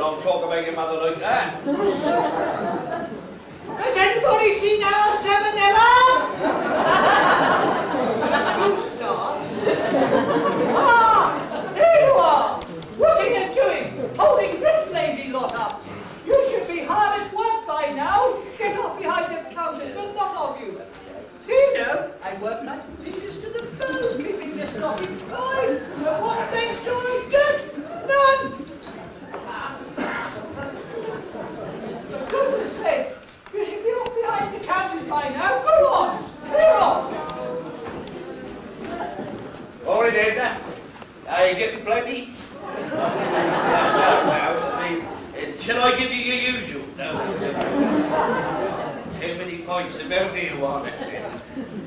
Don't talk about your mother like that. Has anybody seen our salmonella? you start. Ah, here you are. What are you doing? Holding this lazy lot up. You should be hard at work by now. Get up behind the counters, the lot of you. Do you know, I work like pieces to the bone, keeping this lot employed what thanks do I get? None. For goodness sake, you should be off behind the counters by now. Go on, clear off. Morning, Edna. Are you getting plenty? no, no, no. I mean, uh, shall I give you your usual? No. How many points milk do you want?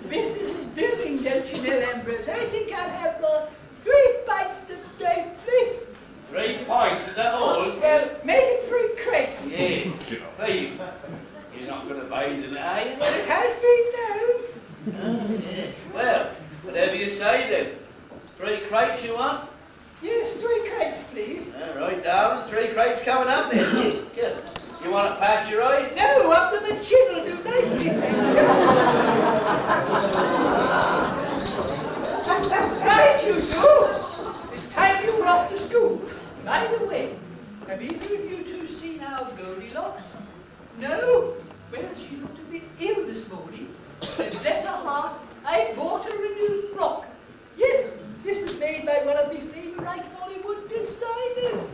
Business is booming, don't you know, Ambrose? I think I'll have uh, three bites today, please. Three pints, is that all? Well, maybe three crates. Yeah. Three. You're not going to bathe in it, are you? Well, it has been known. Well, whatever you say then. Three crates you want? Yes, three crates, please. All right, darling. Three crates coming up then. Good. You want your eye? No, up to the chin will do nicely. right, you two. It's time you were off to school. By the way, have either of you two seen our Goldilocks? No? Well, she looked a bit ill this morning. And bless her heart, I bought her a new frock. Yes, this was made by one of my favourite Hollywood designers.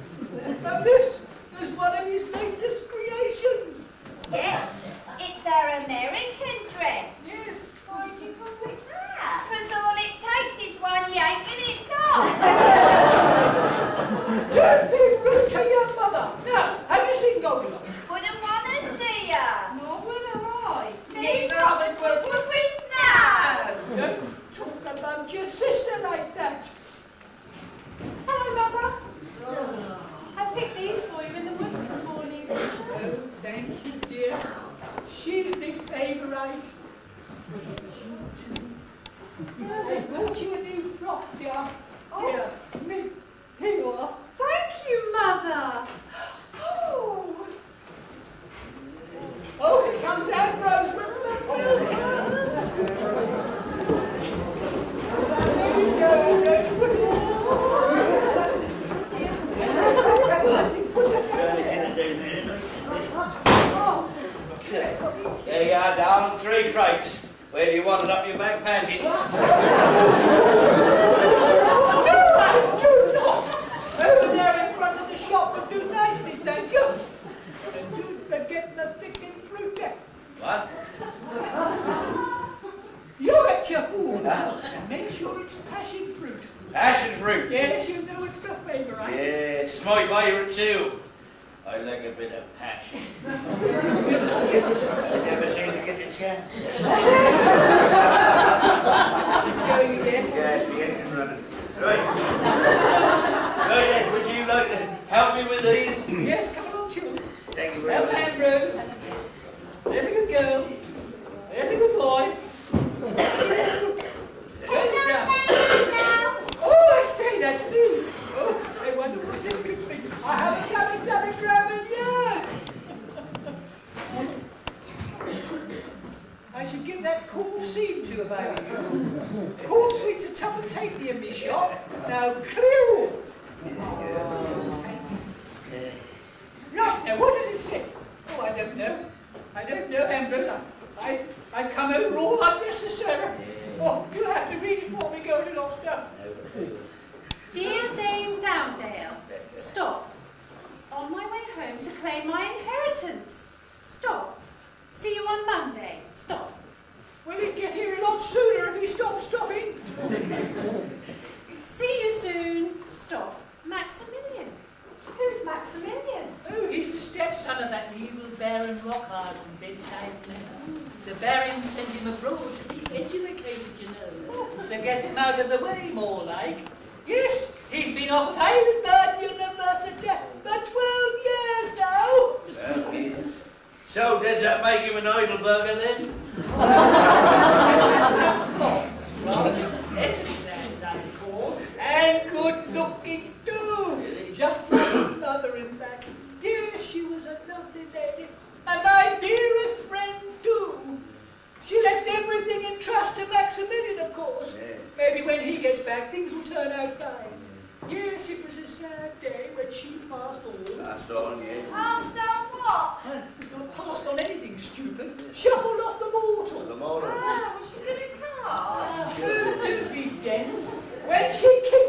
And this is one of his latest creations. Yes, it's our American dress. Yes. Why do you call it that? Because all it takes is one yank and it's off. Don't be rude to your mother. Now, have you seen Goldilocks? Wouldn't want to see ya. Nor will I. Neither of us will, would we? No. Don't talk about your sister like that. Hello, Mother. I picked these for you in the woods this morning. Oh, thank you, dear. She's my favourite. I bought you a new frock, dear. Oh, here, me. Here you are. Thank you, Mother. Oh. Oh, here comes Ambrose with the milk. There you are, darling. Three crates. Where do you want it up your back passage? No, I do not. Over there in front of the shop would do nicely, thank you. And don't forget the thick and fruit there. What? You get your food. And make sure it's passion fruit. Passion fruit. Yes, you know it's the favourite. Yes, it's my favourite too. I like a bit of passion. I never seem to get the chance. It's going again. Yes, the engine running. Right. Right then, would you like to help me with these? Yes, come along, children. Thank you very Help much. Ambrose. There's a good girl. There's a good boy. There's a jump. Oh, I say, that's new. Oh, I wonder what this could be. I haven't a double grab in years. I should give that cool scene to I were you. Cool sweets are tuppence halfpenny in my shop. Now clear. Right, now what does it say? Oh, I don't know. I don't know, Ambrose. I, I, I've come over all unnecessary. Oh, you'll have to read it for me, Goldilocks. Now. Dear Dame Dowdale, stop. On my way home to claim my inheritance. Stop. See you on Monday. Stop. Well, he'd get here a lot sooner if he stopped stopping. See you soon. Stop. Maximilian. Who's Maximilian? Oh, he's the stepson of that evil Baron Lockhart from bedside. The Baron sent him abroad to be educated, you know. Oh. To get him out of the way, more like. Yes, he's been off at Heidelberg University for 12 years now. Well, yes. So, does that make him an Heidelberger then? Yes, that's I call. And good looking too. Just like his mother, in fact. Yes, she was a lovely lady. And my dearest friend too. She left everything in trust to Maximilian, of course. Yeah. Maybe when he gets back, things will turn out fine. Yes, it was a sad day when she passed on. Passed on, yeah. Passed on what? Not passed on anything stupid. Shuffled off the mortal. The moral. Ah, was she at cards? Ah, do be dense. When she kicked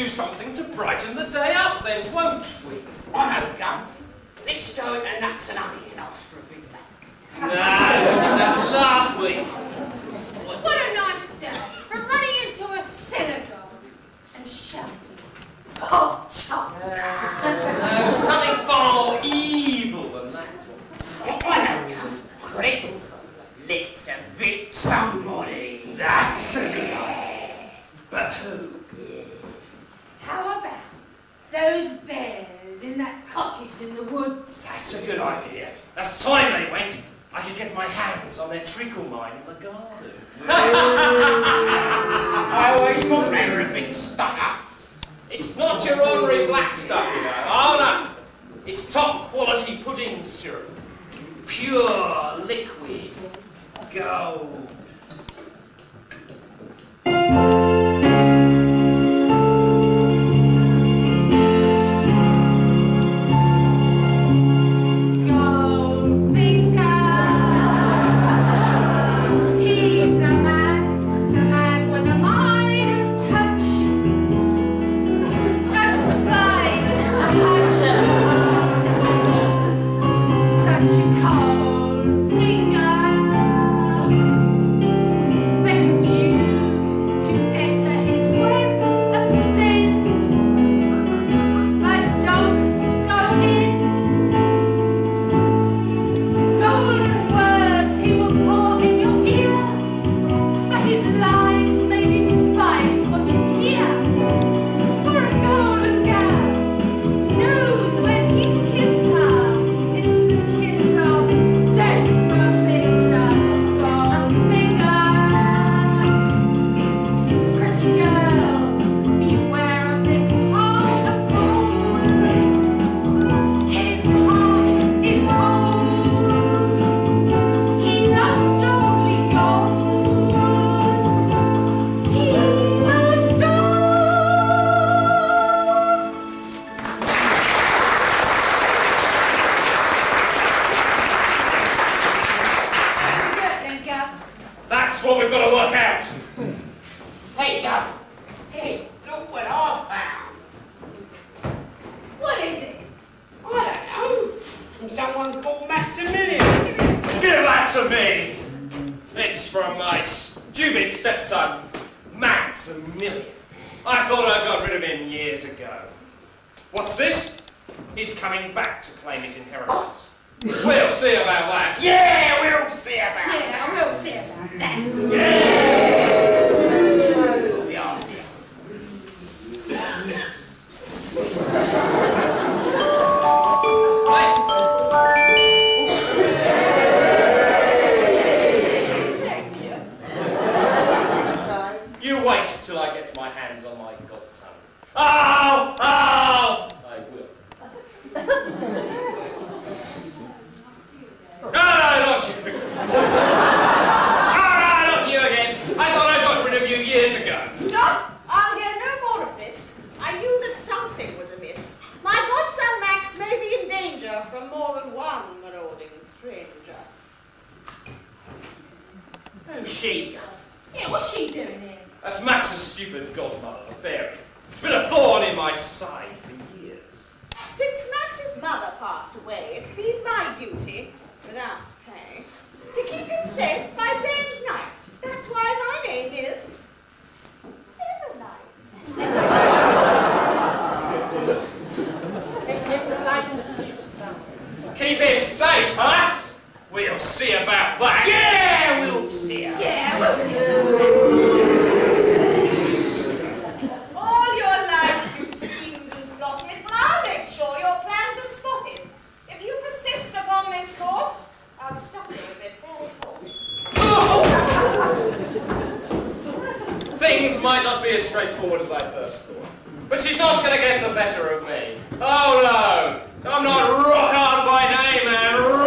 do something to brighten the day up then, won't we? I know, Gum. Let's go into Nuts and Honey and ask for a Big bang. No, that last week. What a nice day for running into a synagogue and shouting, Pop Chop! No, something far more evil than that. I know, Gum. Great. those bears in that cottage in the woods. That's a good idea. That's time they went. I could get my hands on their treacle mine in the garden. I always thought they were a bit stuck up. It's not your ordinary black stuff, you know. Oh, no. It's top quality pudding syrup. Pure liquid gold. things might not be as straightforward as I first thought. But she's not going to get the better of me. Oh no! I'm not Rockard by name, man.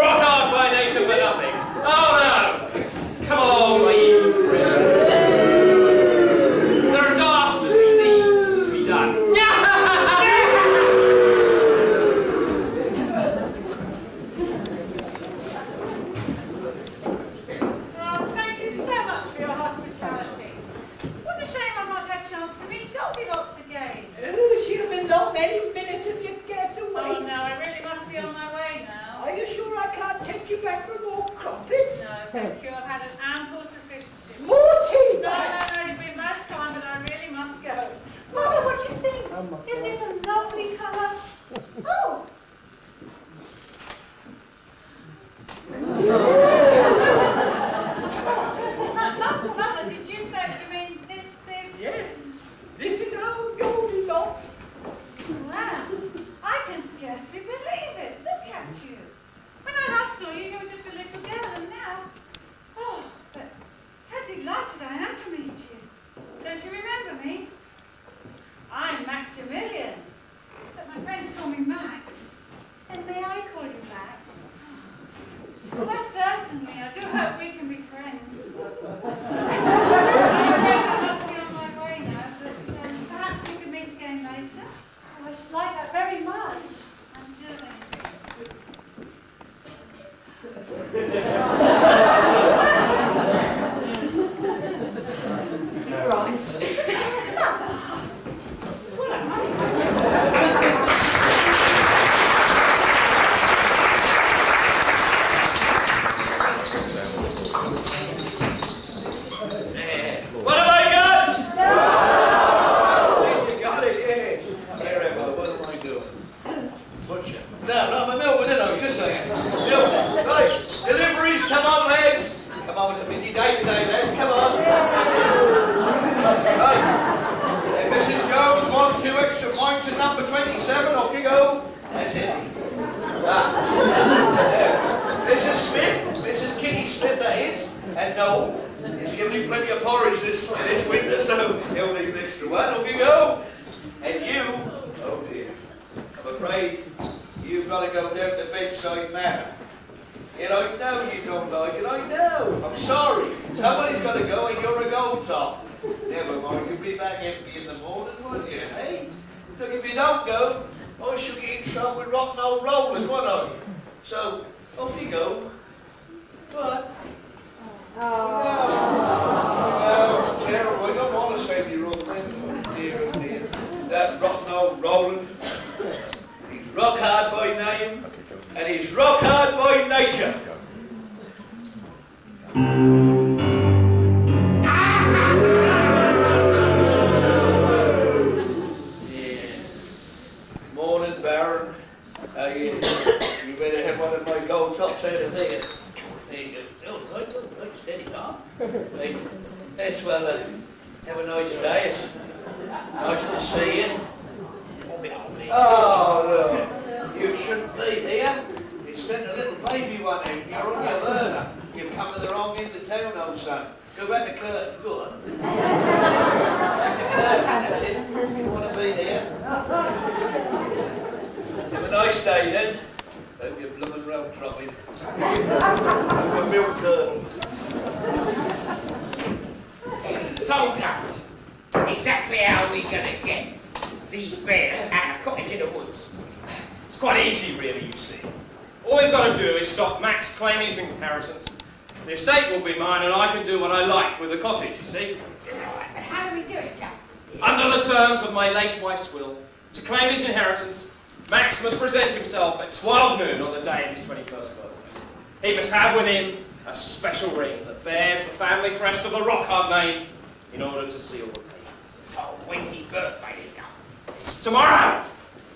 in order to see all the papers. So, when's his birthday, Edgar? It's tomorrow!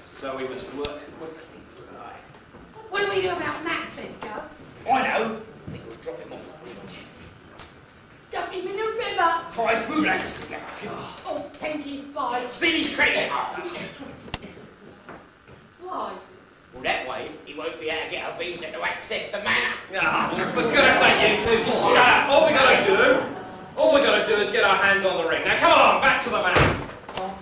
So we must work quickly. What do we do about Max, Edgar? I know. We could drop him off the bridge. Dump him in the river. Five bootlegs together. Oh, Pensy's bike. Spin his credit card. Why? Well, that way, he won't be able to get a visa to access the manor. Ah, oh, for goodness sake, you two, just shut up. All we gotta do all we got to do is get our hands on the ring. Now come on, back to the mat. Oh.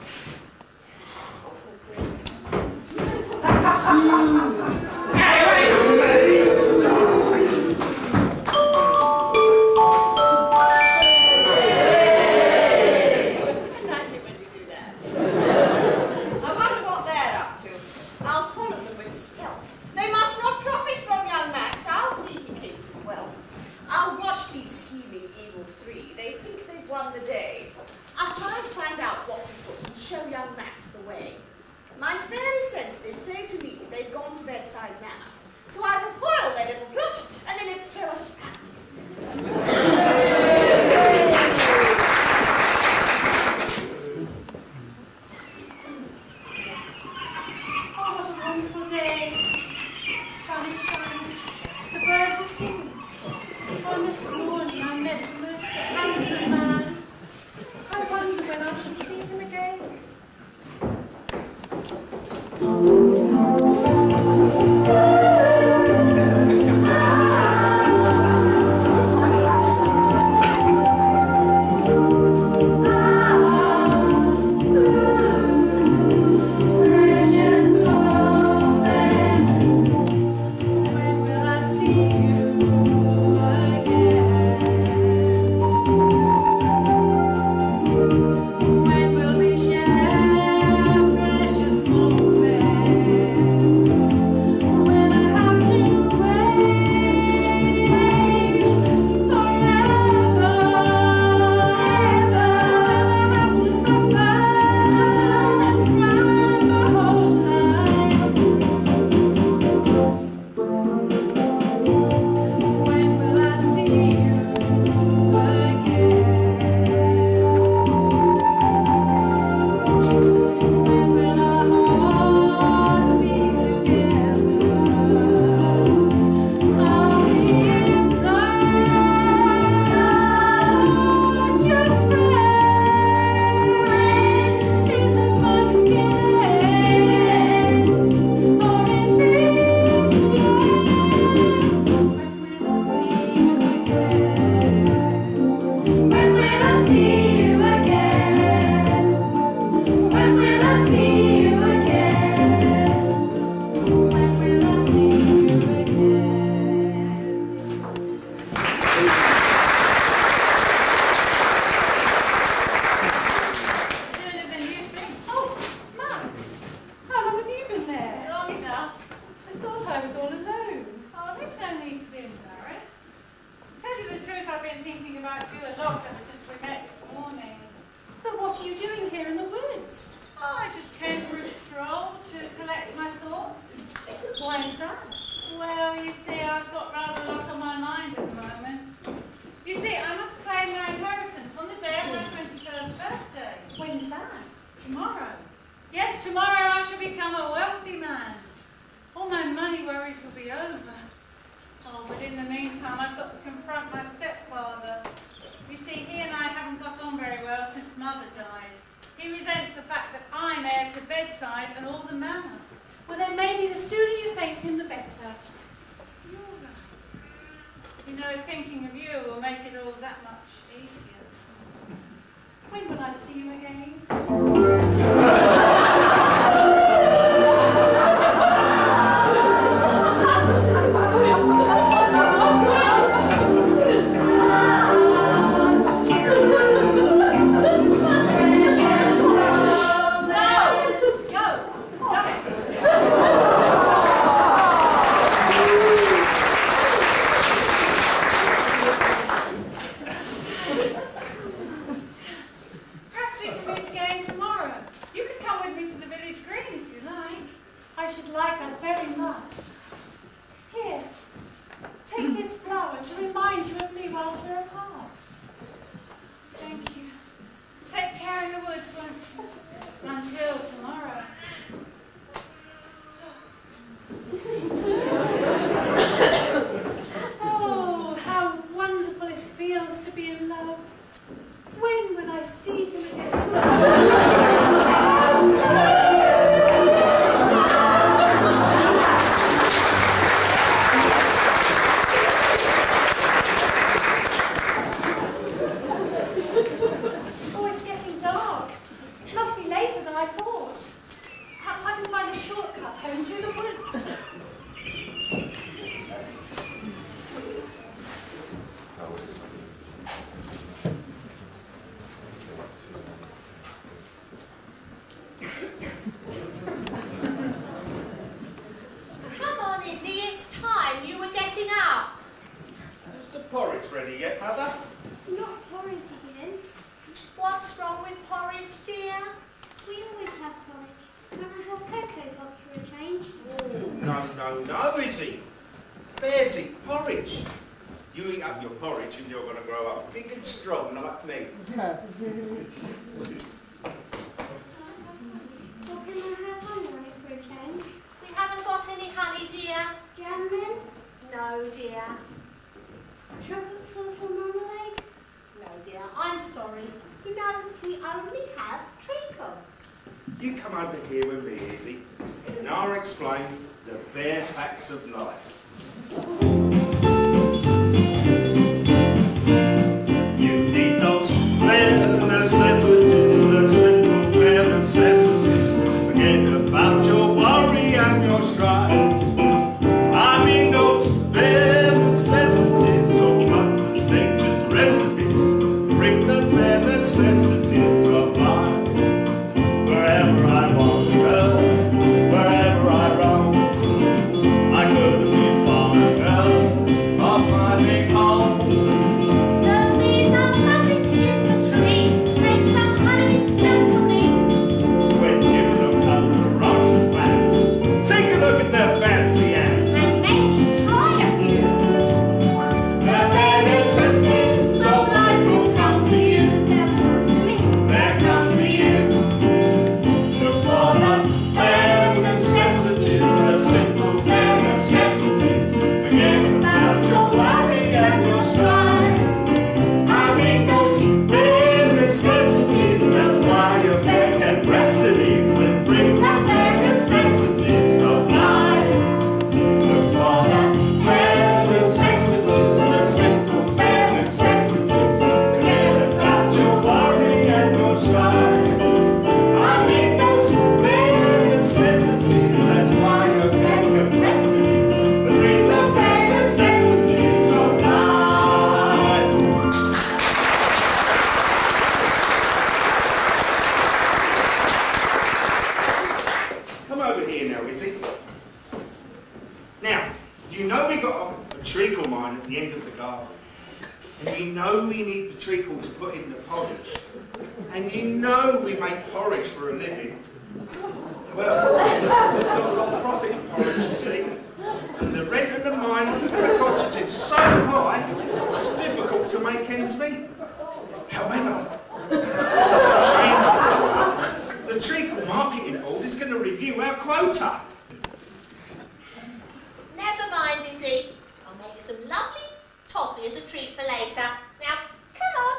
for later. Now, come on,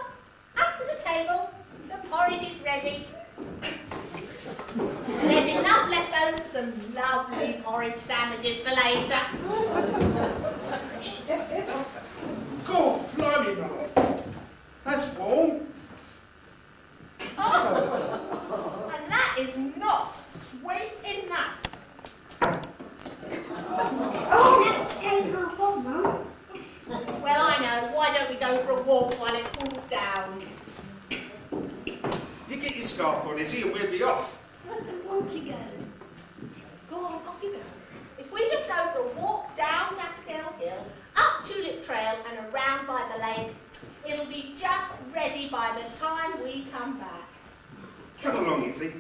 up to the table. The porridge is ready. And there's enough left over for some lovely porridge sandwiches for later. God, blimey. That's warm. Oh, and that is not sweet Well, I know. Why don't we go for a walk while it cools down? You get your scarf on, Izzy, and we'll be off. I don't want to go. Go on, off you go. If we just go for a walk down Daffodil Hill, up Tulip Trail and around by the lake, it'll be just ready by the time we come back. Come along, Izzy.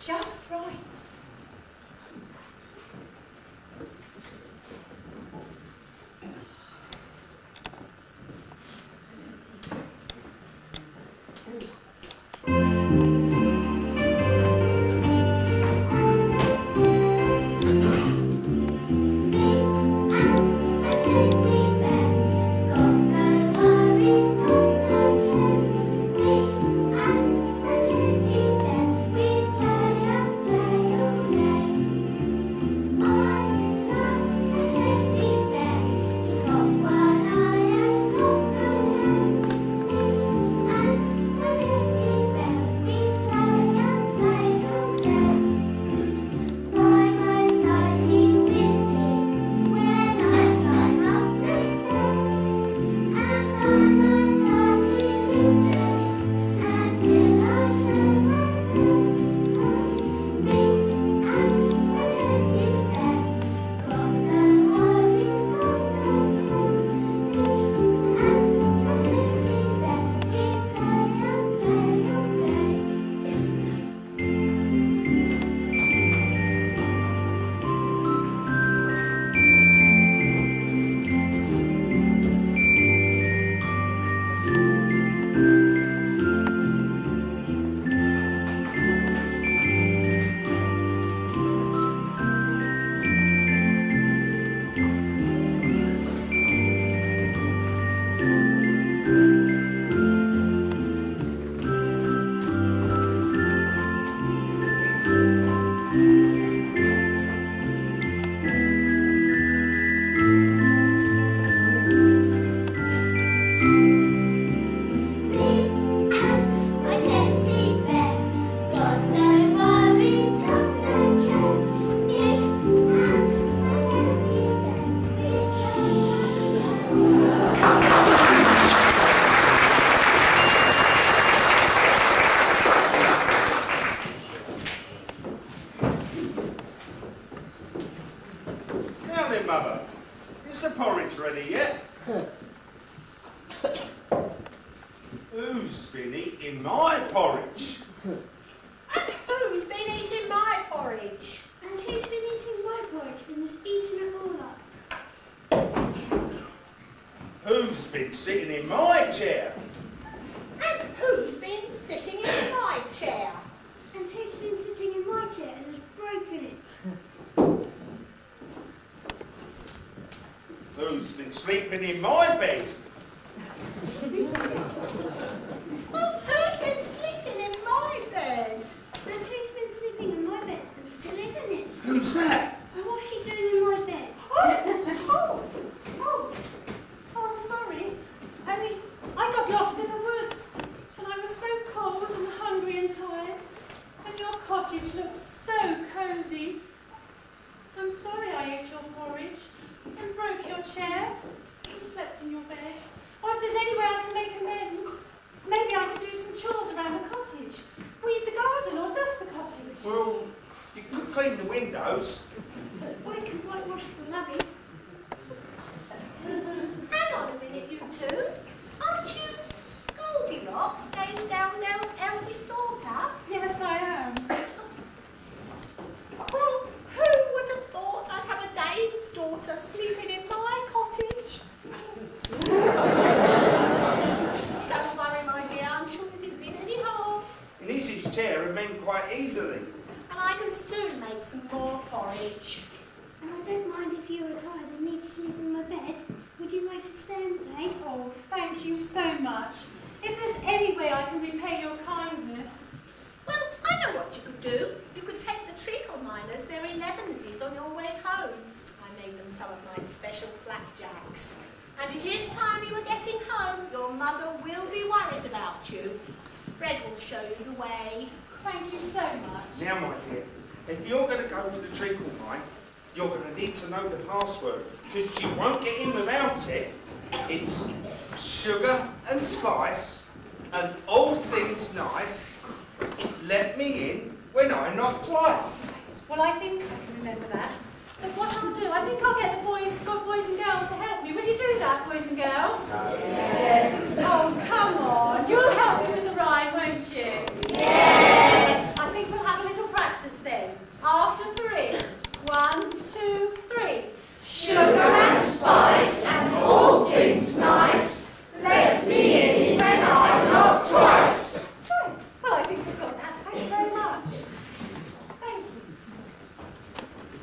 just sleeping in my bed? Well, who's been sleeping in my bed? And who's been sleeping in my bed and still isn't it? Who's that? And what's she doing in my bed? Oh, oh, oh, I'm sorry. Only I got lost in the woods, and I was so cold and hungry and tired. And your cottage looked so cosy. I'm sorry I ate your porridge and broke your chair and slept in your bed. Or if there's any way I can make amends, maybe I could do some chores around the cottage, weed the garden or dust the cottage. Well, you could clean the windows. I can whitewash the lobby. Hang on a minute, you two. Aren't you Goldilocks, Dame Downell's eldest daughter? Yes, I am. Well, who would have thought I'd have a dame's daughter sleeping in my cottage? Don't worry, my dear, I'm sure it didn't mean any harm. In Izzy's chair and men quite easily. And I can soon make some more porridge. And I don't mind if you are tired and need to sleep in my bed. Would you like to stay and play? Oh, thank you so much. If there's any way I can repay your kindness. Well, I know what you could do. You could take the treacle miners their elevensies on your way home. Some of my special flapjacks. And it is time you were getting home. Your mother will be worried about you. Fred will show you the way. Thank you so much. Now, my dear, if you're going to go to the treacle mine, you're going to need to know the password because you won't get in without it. It's sugar and spice and all things nice. Let me in when I knock twice. Well, I think I can remember that. But what I'll do, I think I'll get the boy, got boys and girls to help me. Will you do that, boys and girls? Yes. Oh, come on. You'll help me with the rhyme, won't you? Yes. I think we'll have a little practice then. After three. One, two, three. Sugar and spice and all things nice. Let me in when I knock twice. Right. Well, I think we've got that. Thank you very much. Thank you.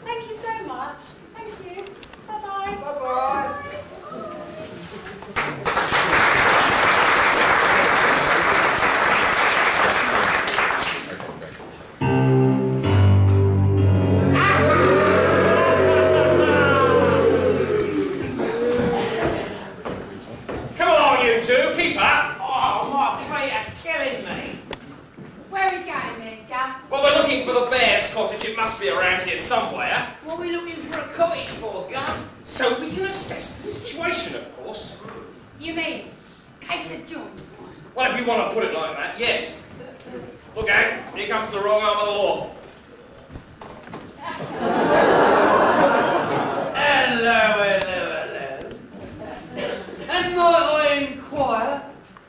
Thank you so much. Thank you. Bye-bye. Bye-bye. Looking for the bear's cottage. It must be around here somewhere. What are we looking for a cottage for, Gun? So we can assess the situation, of course. You mean case of June? Well, if you want to put it like that, yes. Look out, here comes the wrong arm of the law. Hello, hello, hello. And might I inquire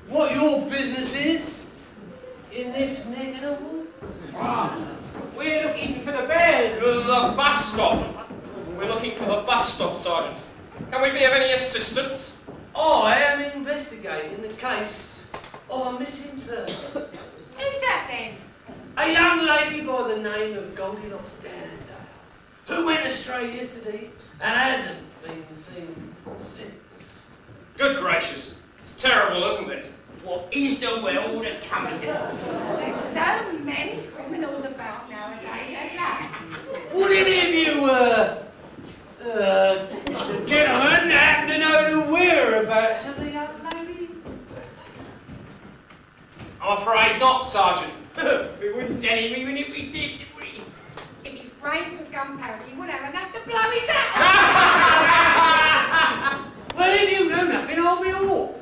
what your business is in this neck of the woods? Ah, we're looking for the bears. The, the bus stop. We're looking for the bus stop, Sergeant. Can we be of any assistance? I am investigating the case of a missing person. Who's that then? A young lady by the name of Goldilocks Dandale, who went astray yesterday and hasn't been seen since. Good gracious. It's terrible, isn't it? What is the world a coming to? There's so many criminals about nowadays, ain't there? Would any of you, uh, uh, gentlemen happen to know the whereabouts of the young lady? I'm afraid not, Sergeant. we wouldn't tell him even if we did, did we? If his brains were gunpowder, he wouldn't have enough to blow his hat. Well, if you know nothing, I'll be off.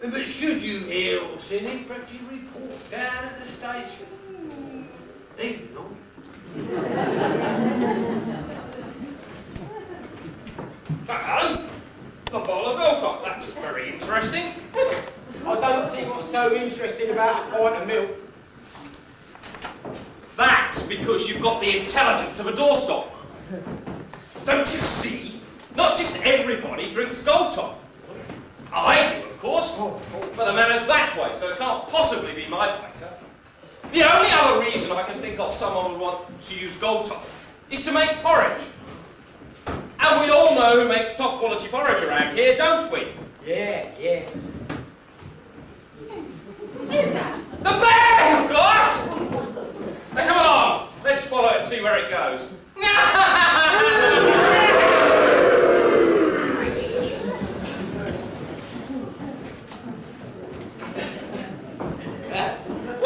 But should you hear or see anything, perhaps you report down at the station. Even not. Hello. It's a bottle of Gold Top. That's very interesting. I don't see what's so interesting about a pint of milk. That's because you've got the intelligence of a doorstop. Don't you see? Not just everybody drinks Gold Top. I do, of course, but the manner's that way, so it can't possibly be my pater. The only other reason I can think of someone would want to use Gold Top is to make porridge. And we all know who makes top quality porridge around here, don't we? Yeah, yeah. The bears, of course! Now come along, let's follow it and see where it goes.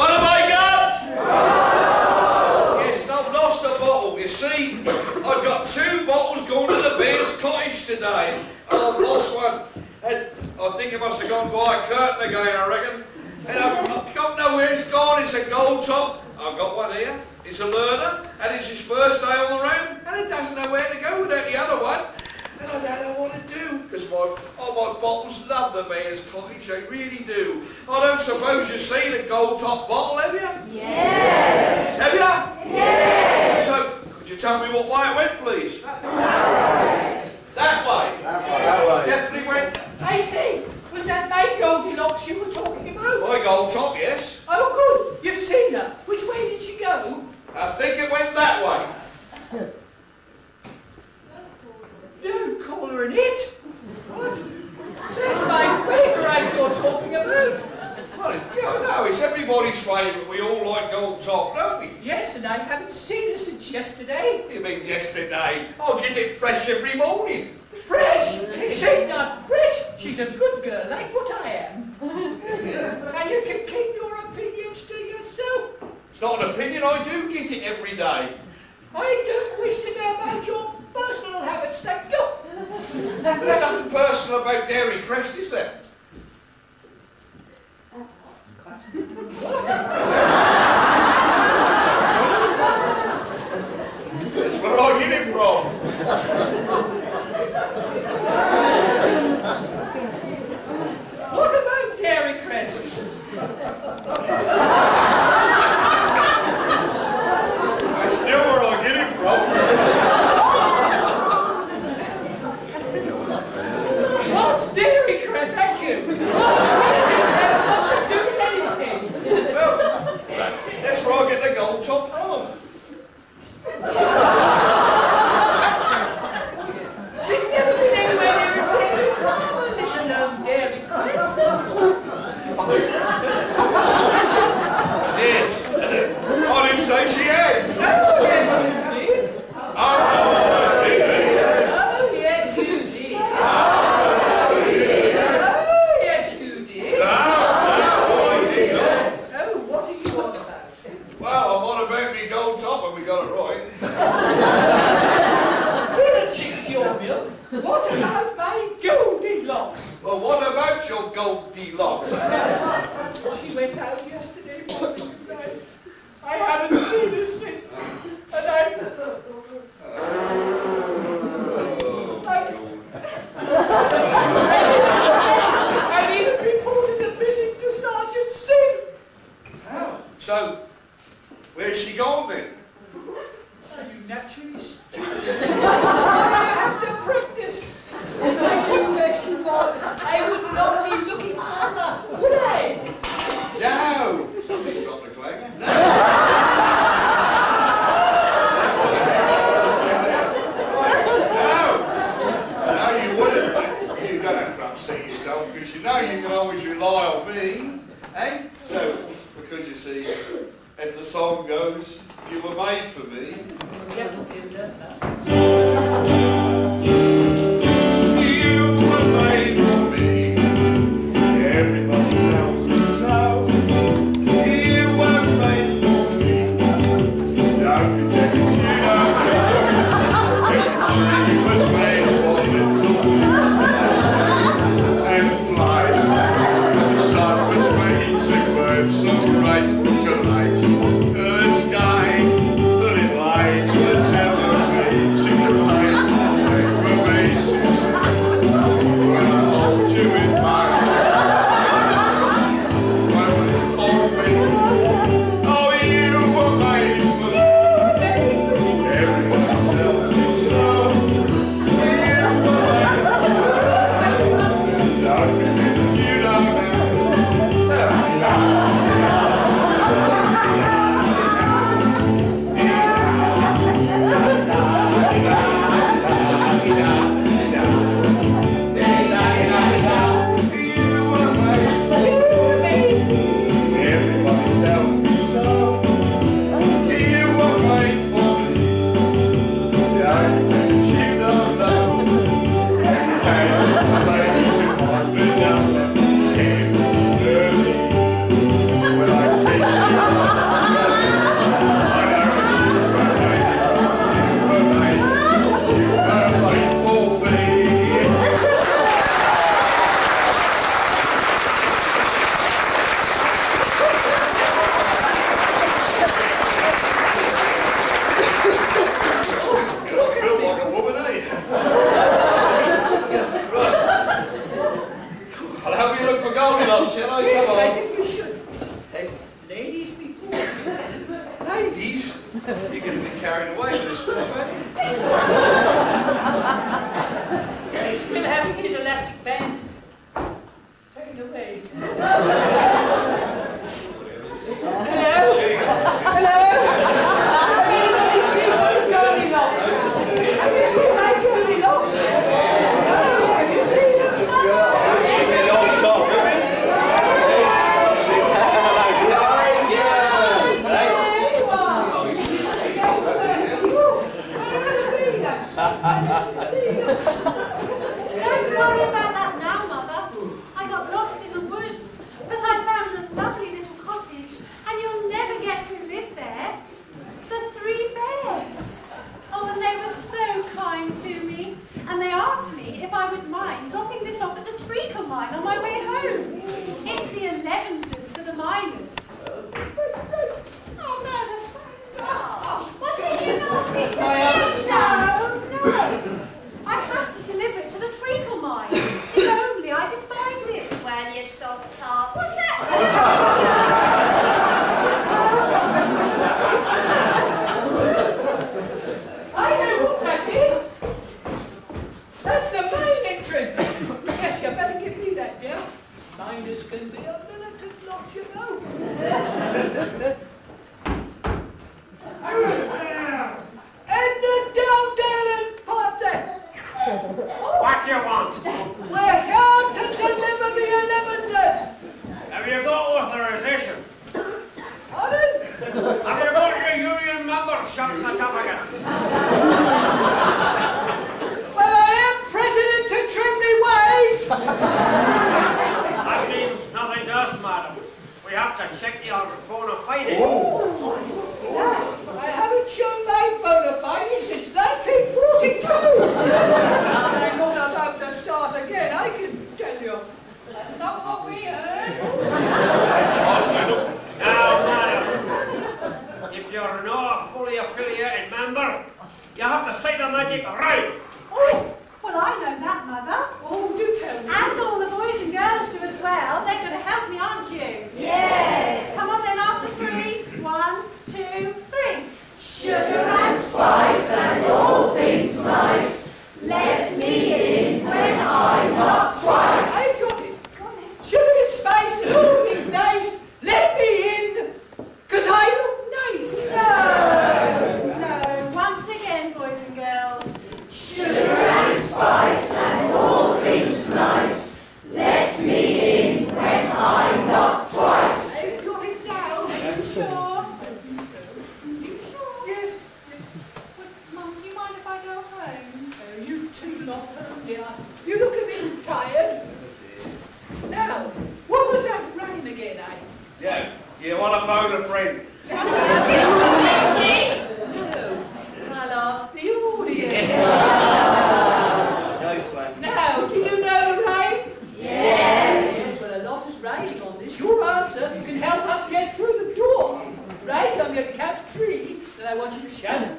What have I got? Yes, I've lost a bottle. You see, I've got two bottles going to the bear's cottage today. I've lost one. And I think it must have gone by a curtain again, I reckon. And I've, I don't know where it's gone. It's a gold top. I've got one here. It's a learner, and it's his first day on the round, and it doesn't know where to go without the other one. And I don't know what to do, because my, oh, my bottles love the mayor's cottage, they really do. I don't suppose you've seen a gold top bottle, have you? Yes. Have you? Yes. So, could you tell me what way it went, please? That way. That way. That way. Definitely went. Daisy, was that May Goldilocks you were talking about? My gold top, yes. Oh, good. You've seen her. Which way did she go? I think it went that way. Don't call her an it. What? That's my favourite you're talking about. Well, you know, it's everybody's favourite. We all like gold top, don't we? Yes, and I haven't seen her since yesterday. You mean yesterday? I'll get it fresh every morning. Fresh? She's not fresh. She's a good girl, like what I am. and you can keep your opinions to yourself. It's not an opinion, I do get it every day. I don't wish to know about your personal habits, thank you. There's nothing personal about Dairy Crest, is there? That's where I get it from.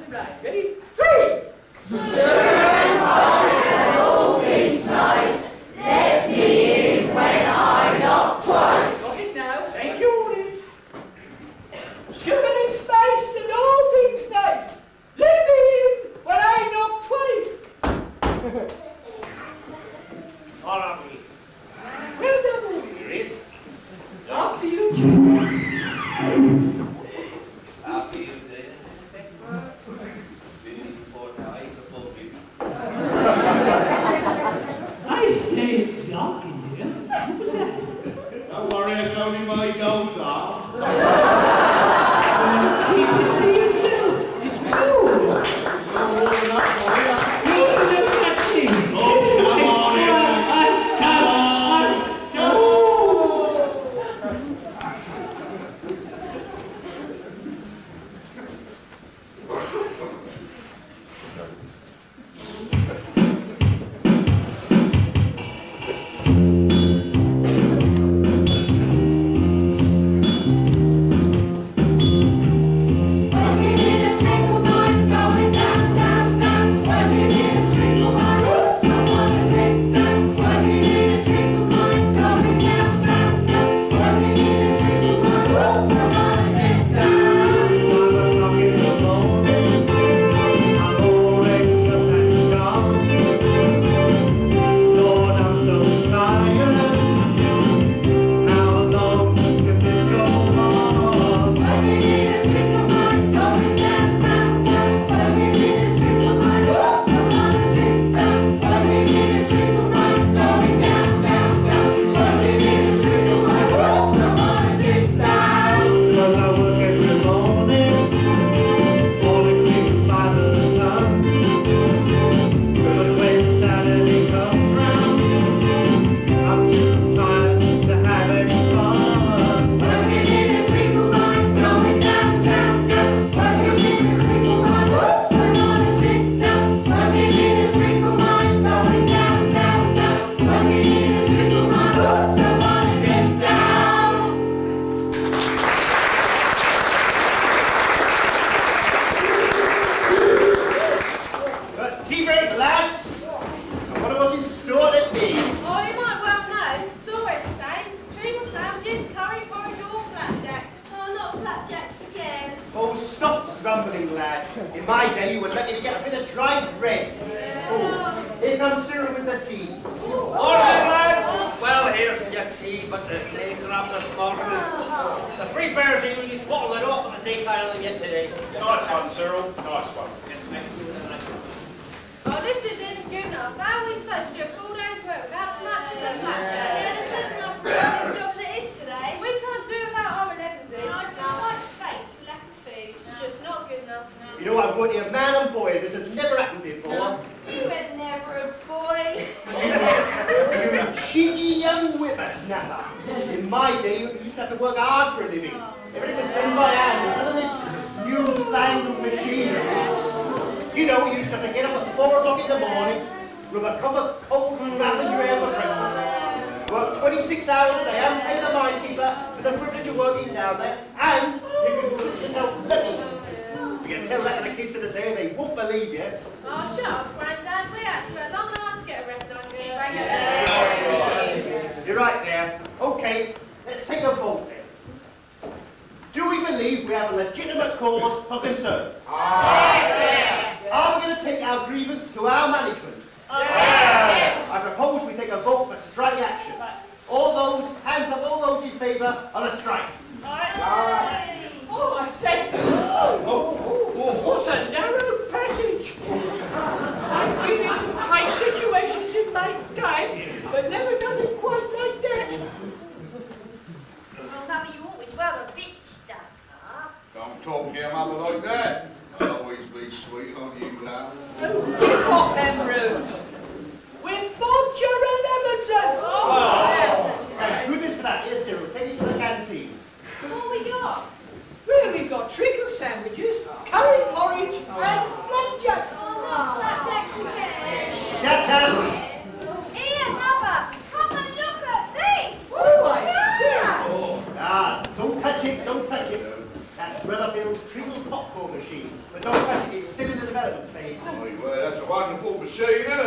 Right. Ready? Three! like that. I'll always be sweet on you, love. Oh, get off them roots. When Bodger your us. Oh, oh. Thank goodness for that. Here, Cyril, take it to the canteen. What we got? Well, we've got trickle sandwiches, curry porridge, and flapjacks. Oh, flapjacks again. Shut up. show you that.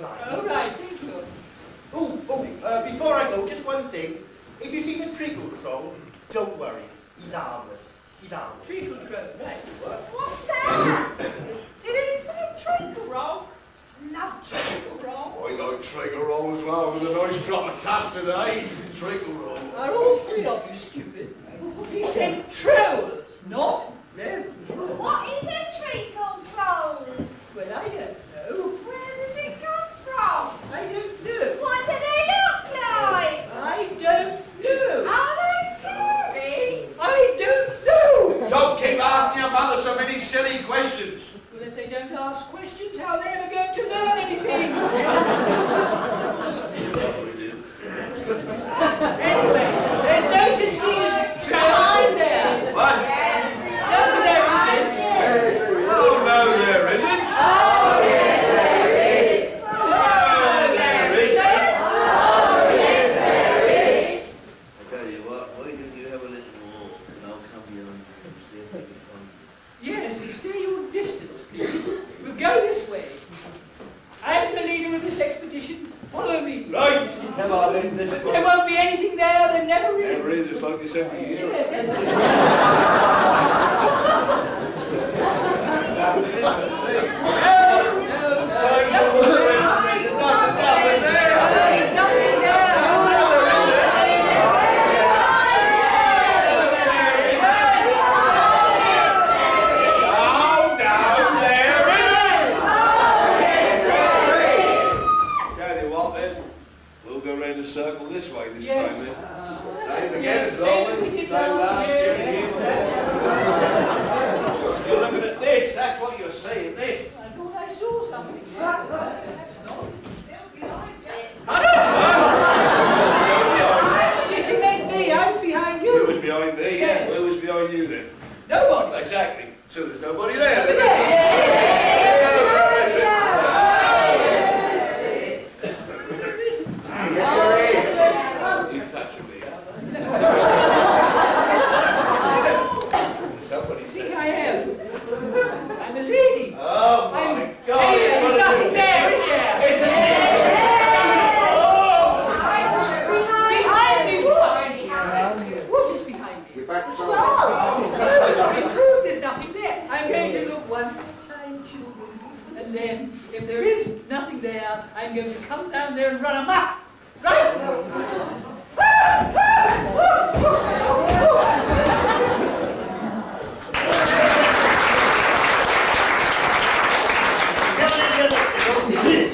哪一？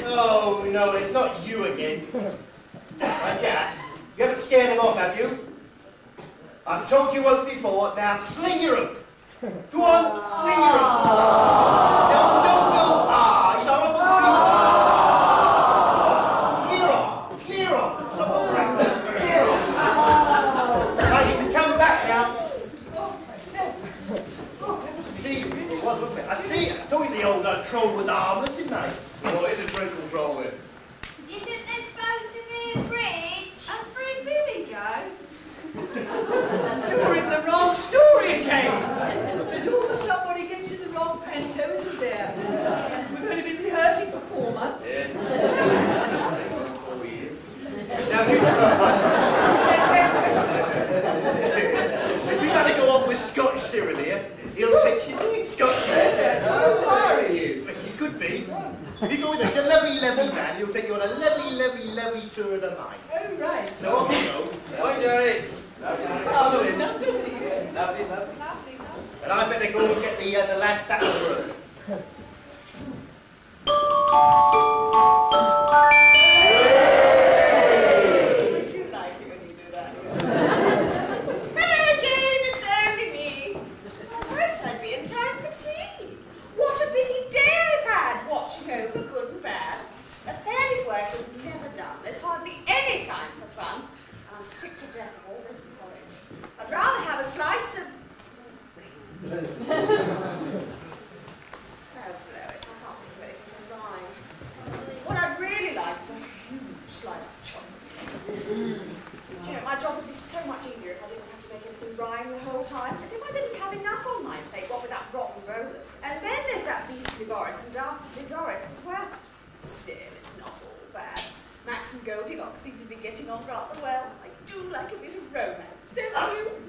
No, no, it's not you again. My cat. You haven't scared him off, have you? I've told you once before, now sling your hook. Go on, sling your hook. don't go. Ah, he's on a book. Clear off, clear off. Stop all right. Clear off. Now you can come back now. See. I told you the old uh, troll was armless, didn't I? Well, it okay. As all of somebody gets in the wrong panto, isn't there? We've only been rehearsing for four months. Four years. if you got to go off with he'll take you Scotch you? Could be. If you go with a lovely, lovely man, he'll take you on a lovely, lovely, lovely tour of the mine. Oh, right. So off you go. Hi, Doris. Oh, no, Lovely, lovely. And I better go and get the, uh, the last battle room. all rather well. I do like a bit of romance, don't you?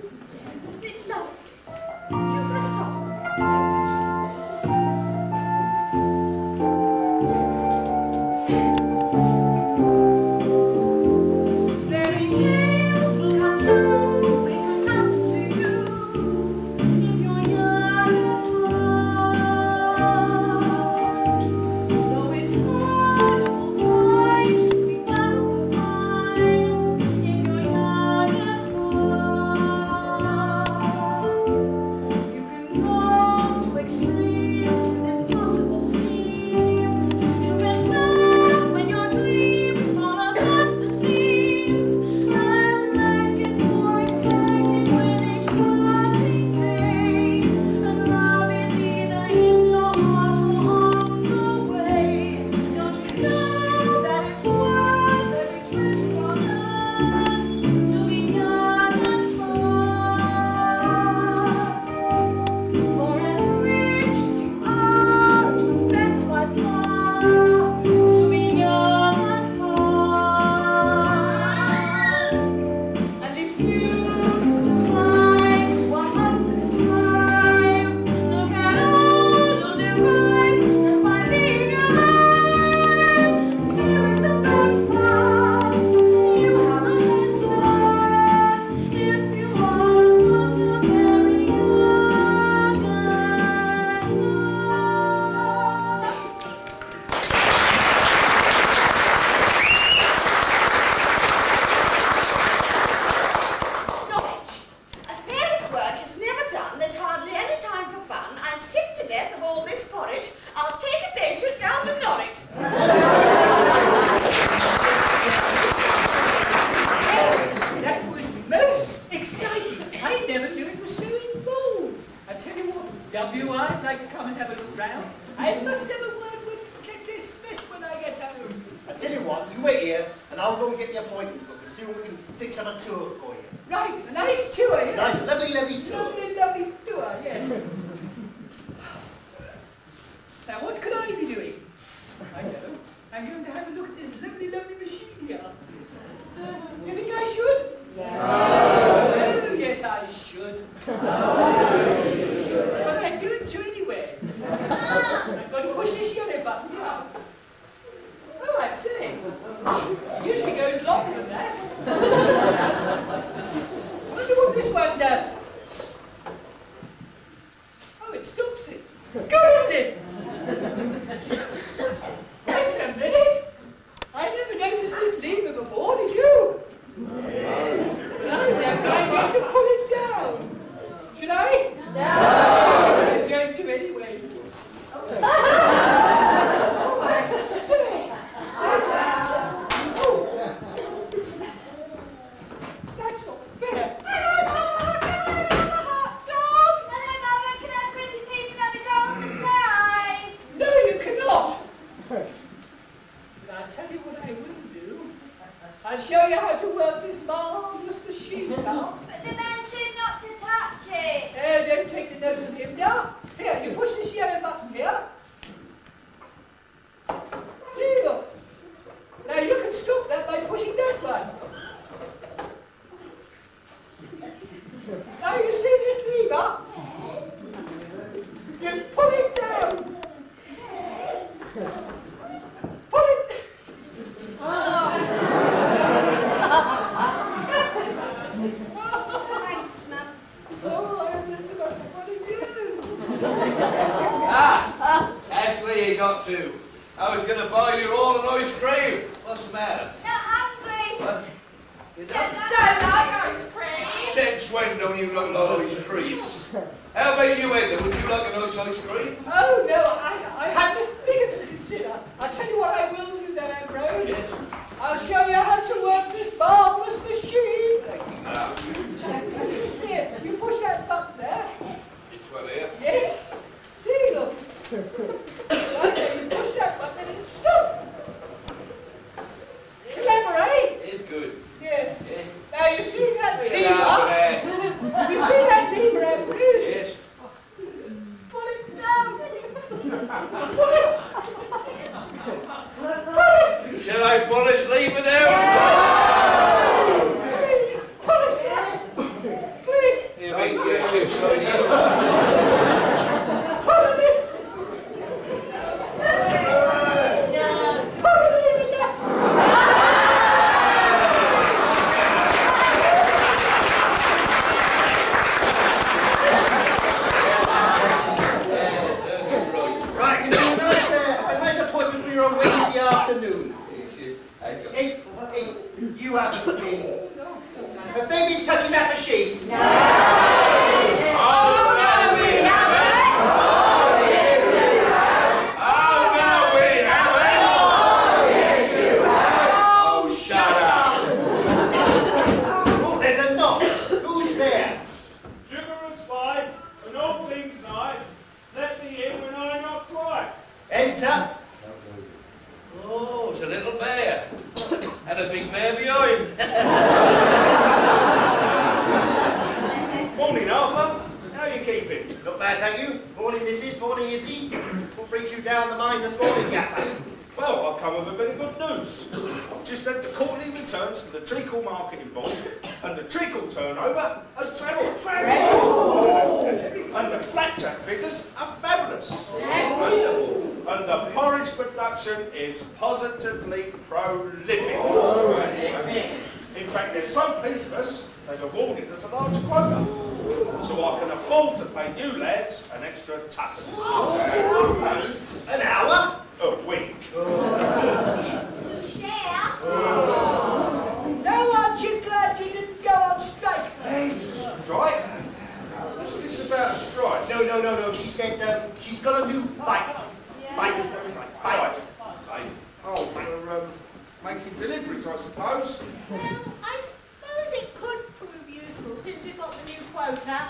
I suppose. Well, I suppose it could prove useful since we've got the new quota.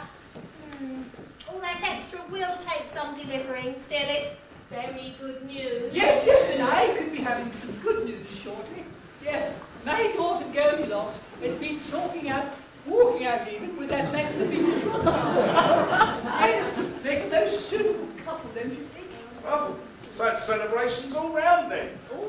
Hmm. All that extra will take some delivering. Still, it's very good news. Yes, yes, and I could be having some good news shortly. Yes, my daughter Goldilocks has been sorting out, walking out even, with that Mexican Yes, make a most suitable couple, don't you think? Well, so it's celebrations all round then. Oh,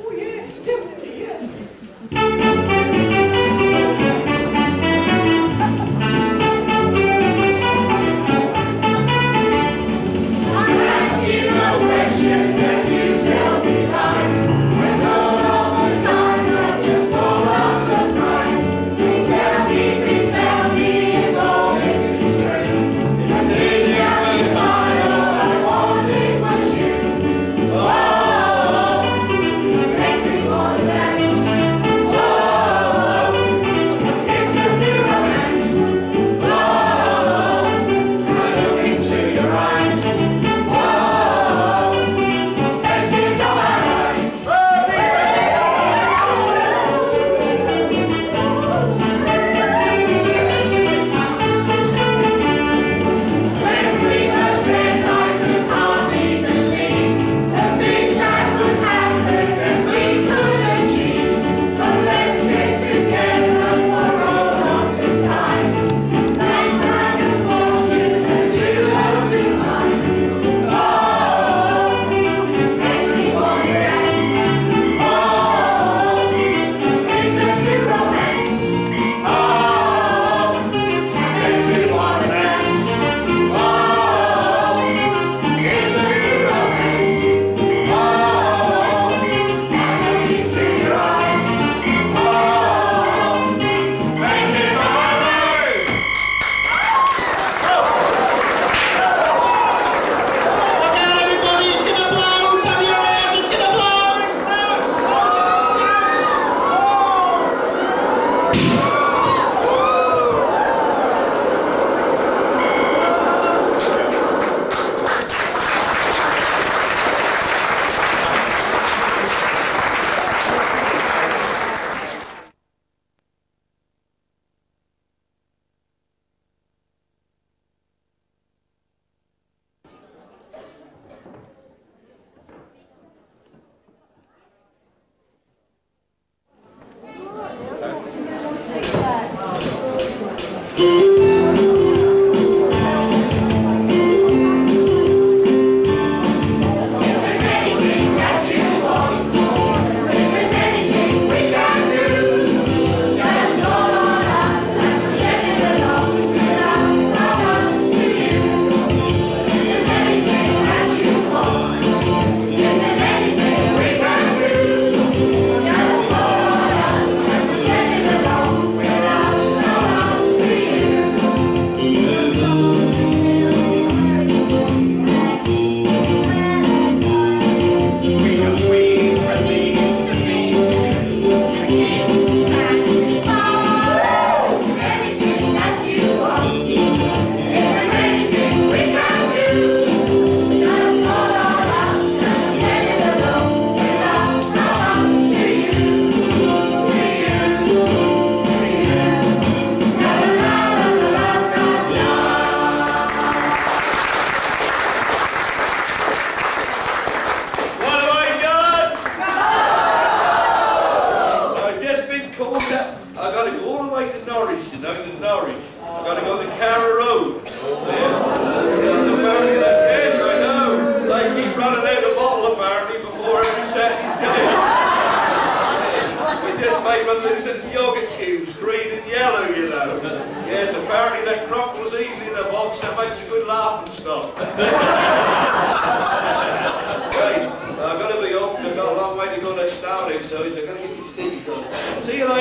See you later.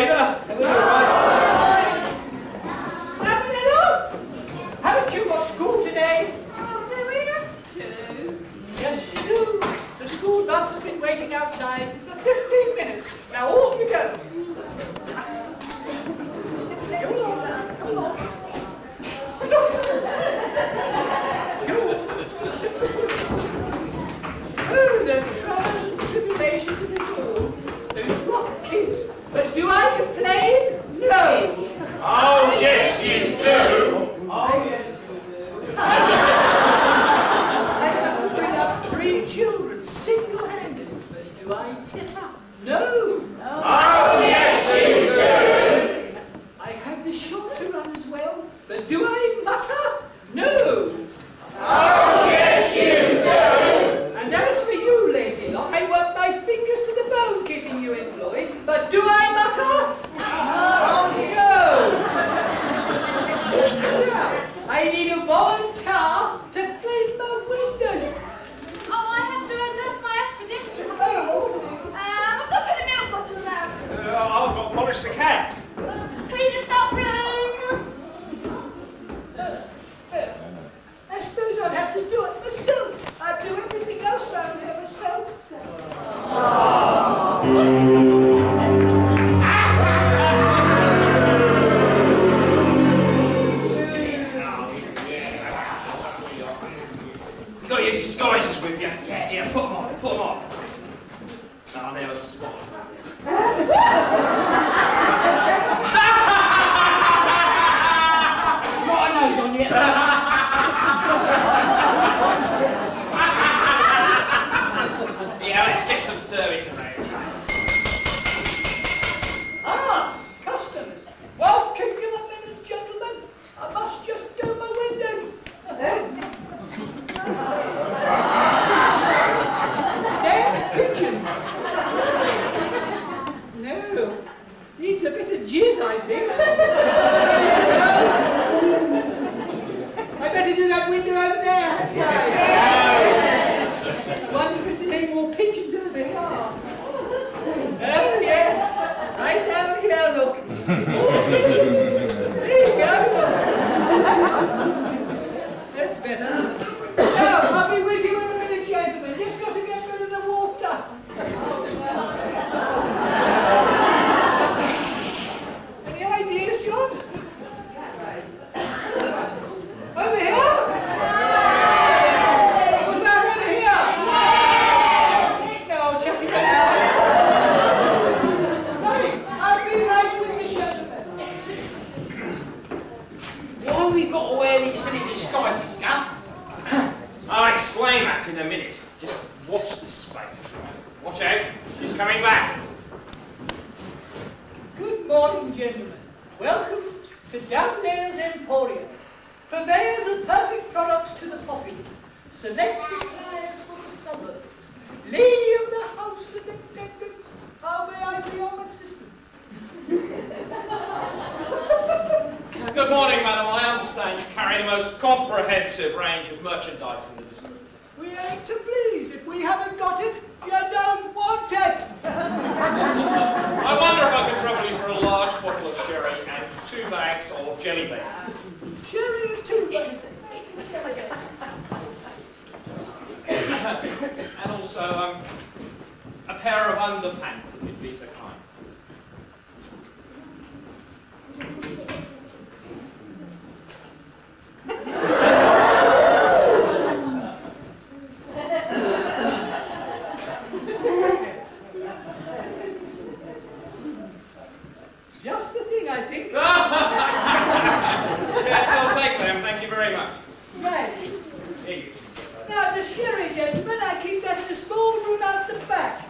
Now, the sherry, gentlemen, I keep that in a small room out the back.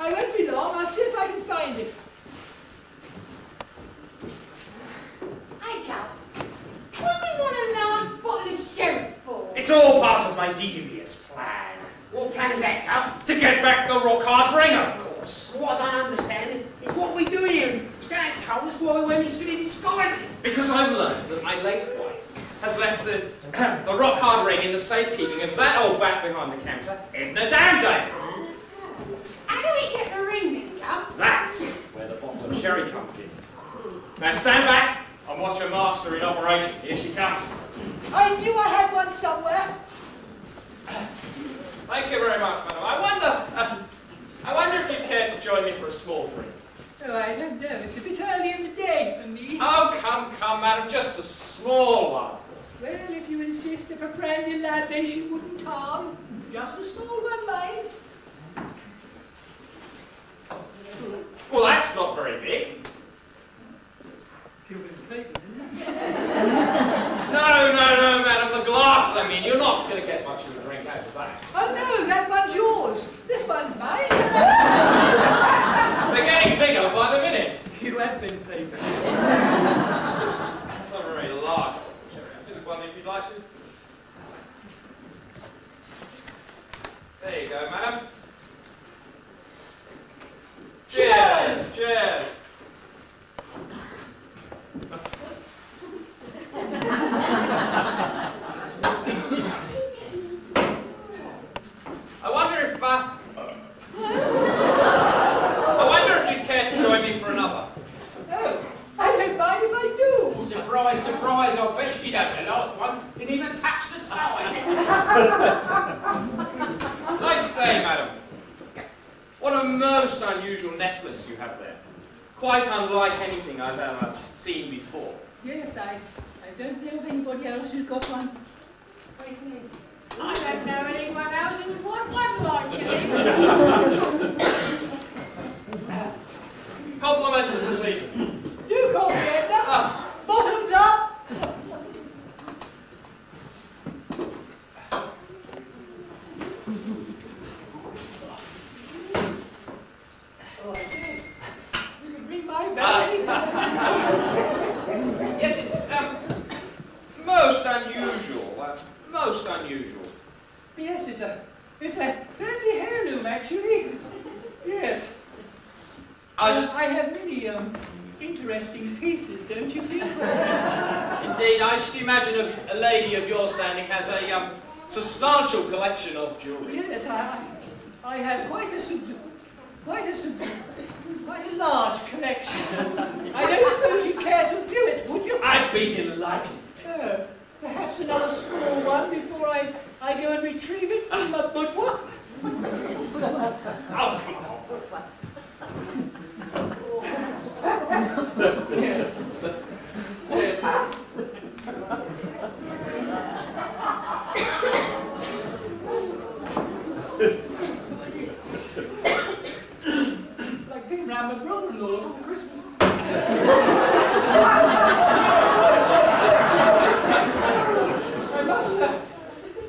I won't be long. I'll see if I can find it. Hey, Cal. What do you want a large bottle of sherry for? It's all part of my devious plan. What plan is that, Gov? To get back the rock hard ring, of course. What I don't understand is what we doing here. Stan told us why we wear these silly disguises. Because I've learned that my late wife has left the, the rock hard ring in the safekeeping of that old bat behind the counter, Edna Downdale. How do we get the ring then, Cal? That's where the bottle of sherry comes in. Now stand back and watch your master in operation. Here she comes. I knew I had one somewhere. Thank you very much, madam. I wonder, uh, I wonder if you'd care to join me for a small drink. Oh, I don't know. It's a bit early in the day for me. Oh, come, come, madam, just a small one. Well, if you insist, if a brandy libation wouldn't harm. Just a small one, mind. Well, that's not very big. Cuban paper, isn't it? No, no, no, madam, the glass, I mean, you're not going to get much of a drink out of that. Oh, no, that one's yours. This one's mine. They're getting bigger by the minute. You have been paper. watching? There you go, madam. Cheers! Cheers! Cheers. I wonder if uh, by surprise. I bet you know the last one didn't even touch the side. Nice say, madam, what a most unusual necklace you have there. Quite unlike anything I've ever seen before. Yes, I, I don't know of anybody else who's got one. I don't know anyone else who's got one like you. Compliments of the season. Do call me Edna. Ah. Bottoms up. Oh, I say, you can ring my bell anytime. Yes, it's um, most unusual. Uh, most unusual. Yes, it's a, it's a family heirloom, actually. Yes. I I have many um, interesting pieces, don't you think? Indeed, I should imagine a, a lady of your standing has a um, substantial collection of jewellery. Yes, I, I have quite a sub- quite a sub- quite a large collection. I don't suppose you'd care to view it, would you? I'd be delighted. Oh, perhaps another small one before I, I go and retrieve it from my boudoir. Oh, like being round my brother-in-law's on Christmas. I uh,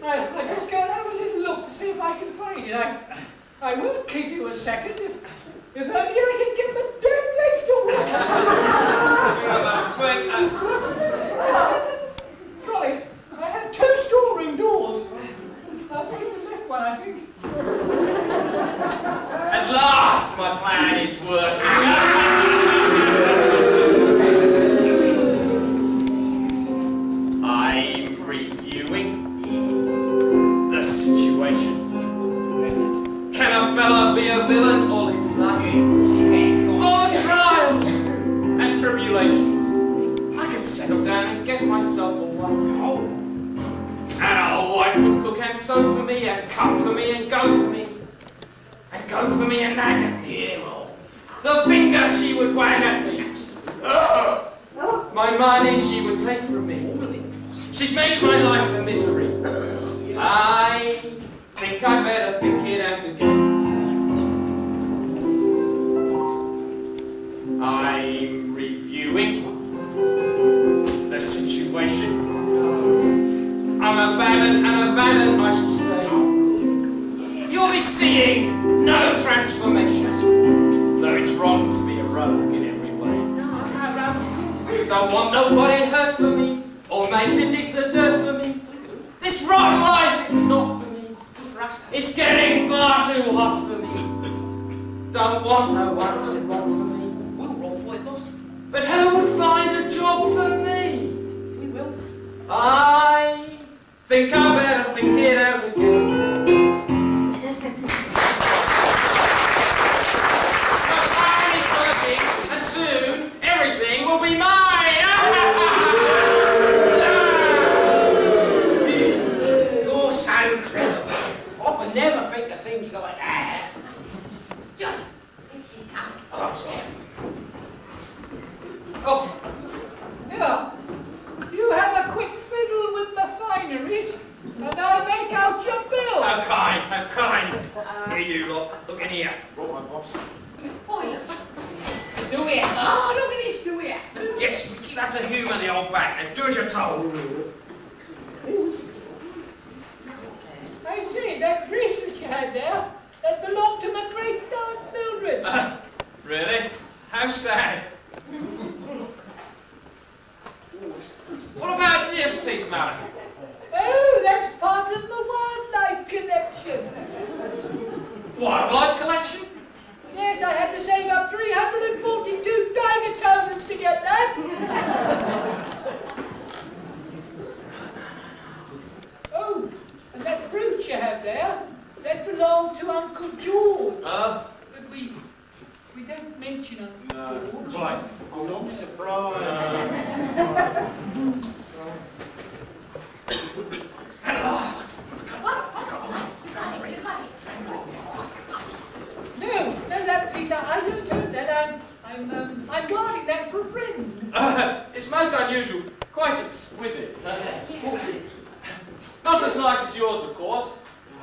I, I just go and have a little look to see if I can find it. I, I won't keep you a second if, if only I can get the damn Golly, I have two storeroom doors. I'll take the left one, I think. At last, my plan is working. I'm reviewing the situation. Can a fella be a villain Settle down and get myself a wife. And a wife would cook and sew for me and come for me and go for me. And go for me and nag at me. Yeah, well, The finger she would wag at me. Ugh. My money she would take from me. She'd make my life a misery. I think I better think it out again. I'm reviewing situation. Um, I'm abandoned and abandoned I shall stay. You'll be seeing no transformations, though it's wrong to be a rogue in every way. Don't want nobody hurt for me, or made to dig the dirt for me. This rotten life, it's not for me. It's getting far too hot for me. Don't want no one to rob for me. We'll rob for boss. But who would find a job for me? I think I better think it out again. The plan is working, and soon everything will be mine. You're so clever. I could never think of things like that. Just think she's coming. Oh, sorry. Oh, yeah. You have a quick fiddle with the fineries, and I'll make out your bill. How kind, how kind. Uh-huh. Here you lot, look in here. Brought my boss. Oh, do it. Oh, look at this, do it. Yes, we keep have to humour the old bat and do as you're told. I see, that bracelet you had there, that belonged to my great aunt Mildred. Really? How sad. What about this piece, madam? Oh, that's part of my wildlife collection. Wildlife collection? Yes, I had to save up 342 tiger totems to get that. oh, and that brooch you have there, that belonged to Uncle George. Uh, but we, we don't mention Uncle George. right. I'm not surprised. At Lost. New. Then that piece. I do too. Then I'm I'm I'm guarding them for a friend. It's most unusual. Quite exquisite. Not as nice as yours, of course.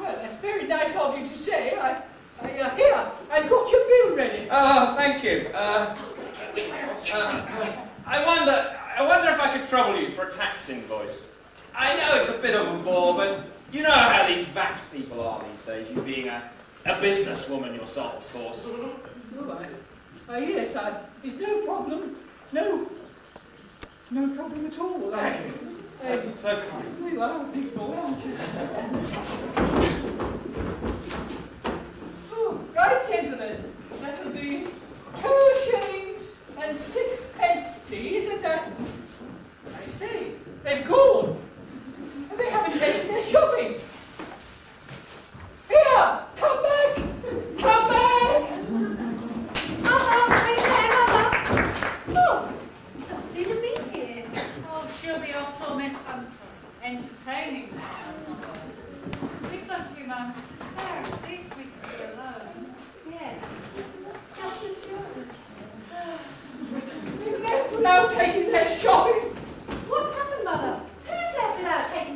Well, that's very nice of you to say. I I uh, here. I've got your bill ready. Ah, thank you. Uh, uh, I wonder. I wonder if I could trouble you for a tax invoice. I know it's a bit of a bore, but you know how these VAT people are these days, you being a, a businesswoman yourself, of course. All right. Ah, yes, I, it's no problem. No, no problem at all. Thank you. So, um, so kind. Well, I don't aren't you? oh, right, gentlemen, that will be two shillings and six pence. please, and that, I say, they're gone. They haven't taken their shopping. Here, come back. Come back. Mother, please Mother. Look, does Cedar be here? Oh, she'll be off till Miss entertaining We've got a few months to. At least we can be alone. Yes. Just as yours. They're now taking their shopping. What's happened, Mother? yourself without taking.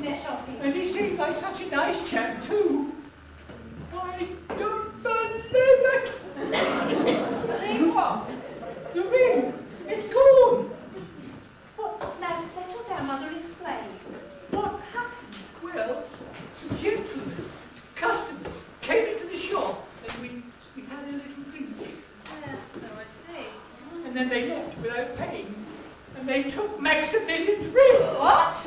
And he seemed like such a nice chap, too. I don't believe it. believe what? The ring. It's gone. Now settle down, Mother, and explain. What's happened? Well, some gentlemen, customers, came into the shop and we, we had a little drink. Yeah, so I say. And then they left without paying. And they took Maximilian's ring. What?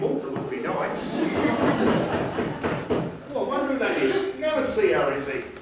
would be nice. well, I wonder who that is. Go and see RSE.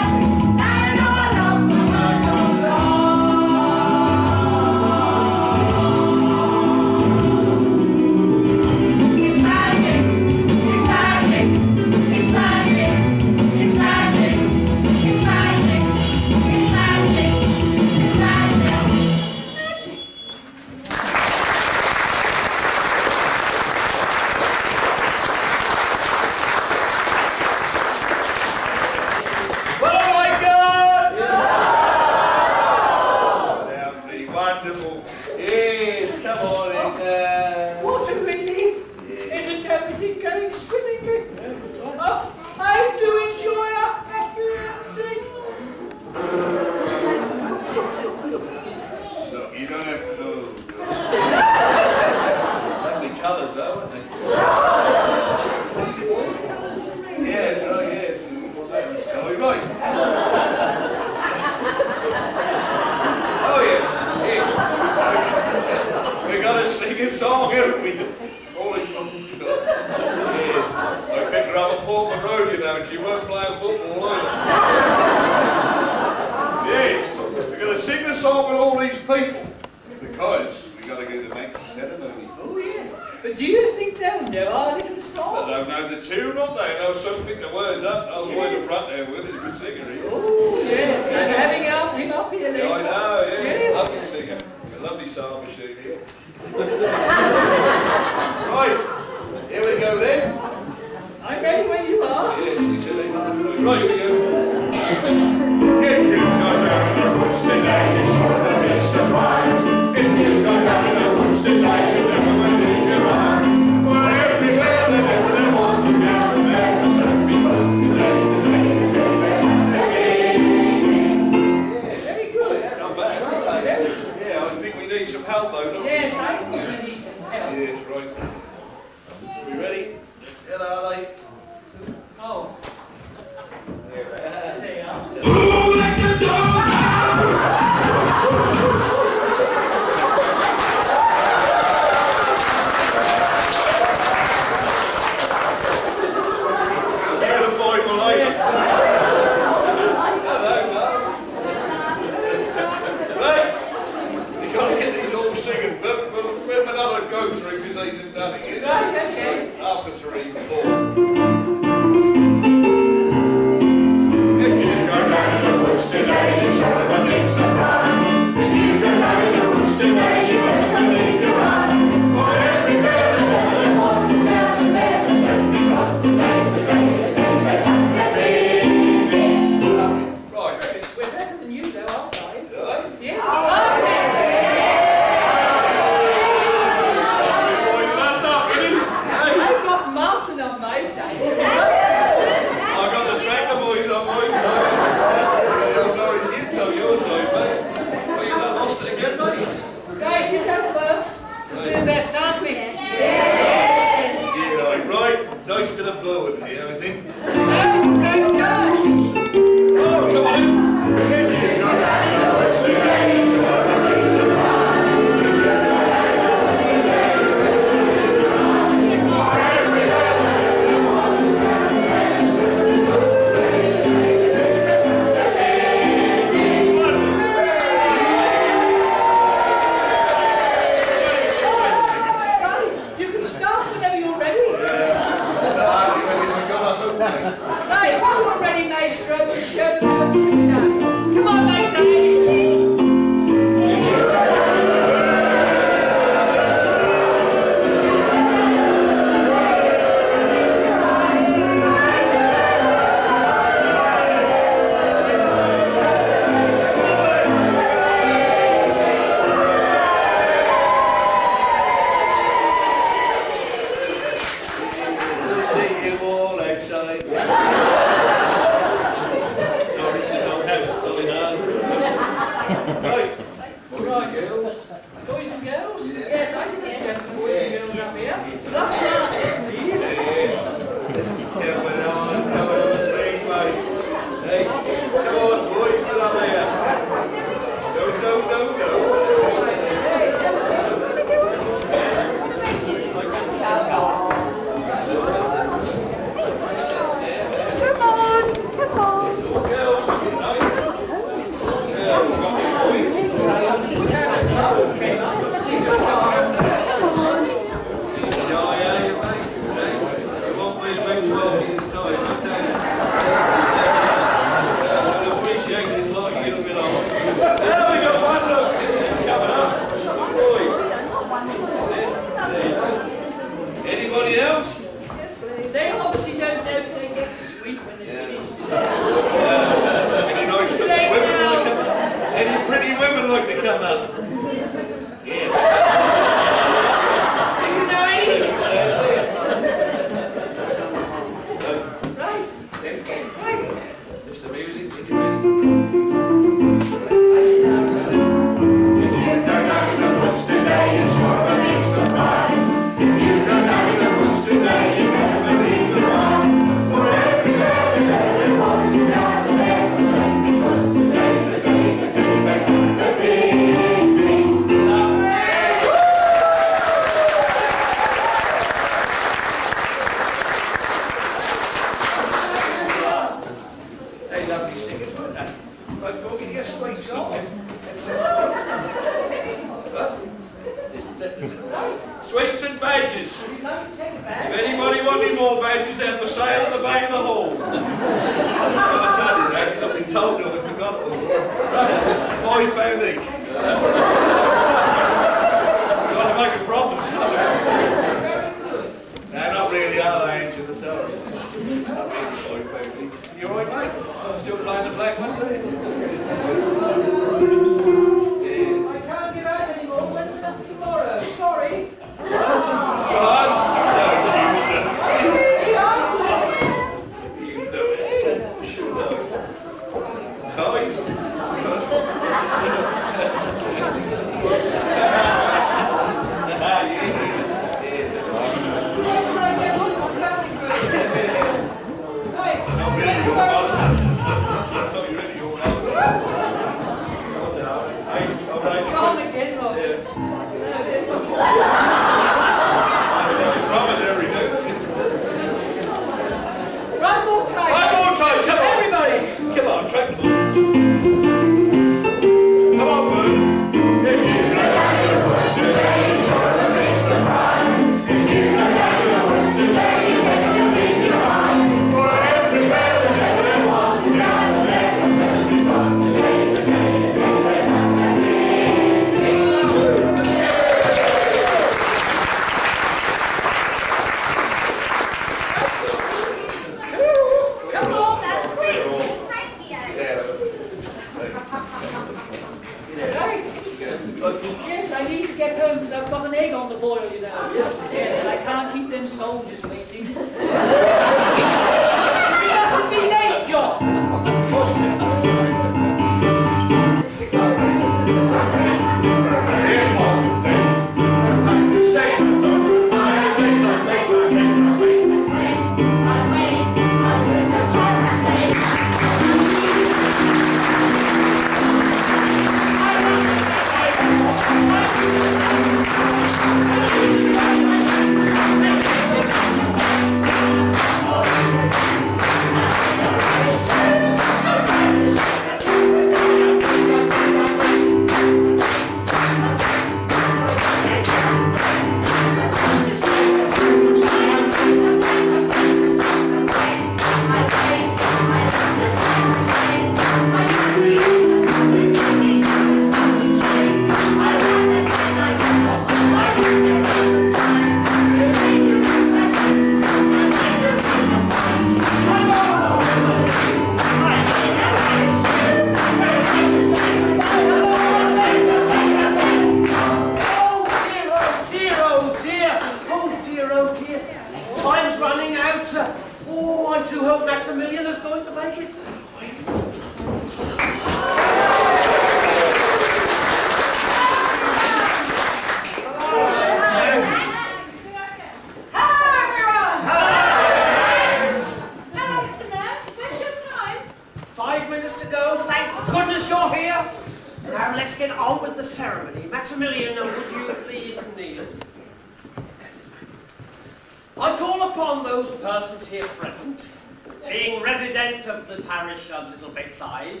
president of the parish of Little Bedside,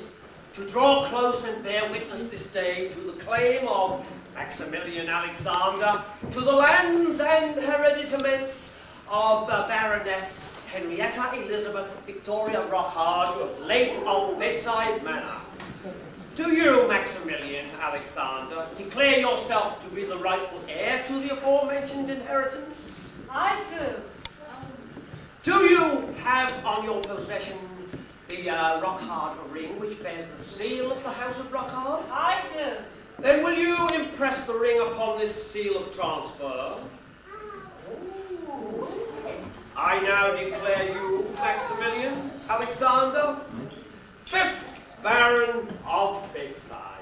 to draw close and bear witness this day to the claim of Maximilian Alexander to the lands and hereditaments of uh, Baroness Henrietta Elizabeth Victoria Rockhart, late of Bedside Manor. Do you, Maximilian Alexander, declare yourself to be the rightful heir to the aforementioned inheritance? I do. Do you have on your possession the uh, Rockhard ring which bears the seal of the House of Rockhard? I do. Then will you impress the ring upon this seal of transfer? I now declare you Maximilian Alexander, 5th Baron of Bedside.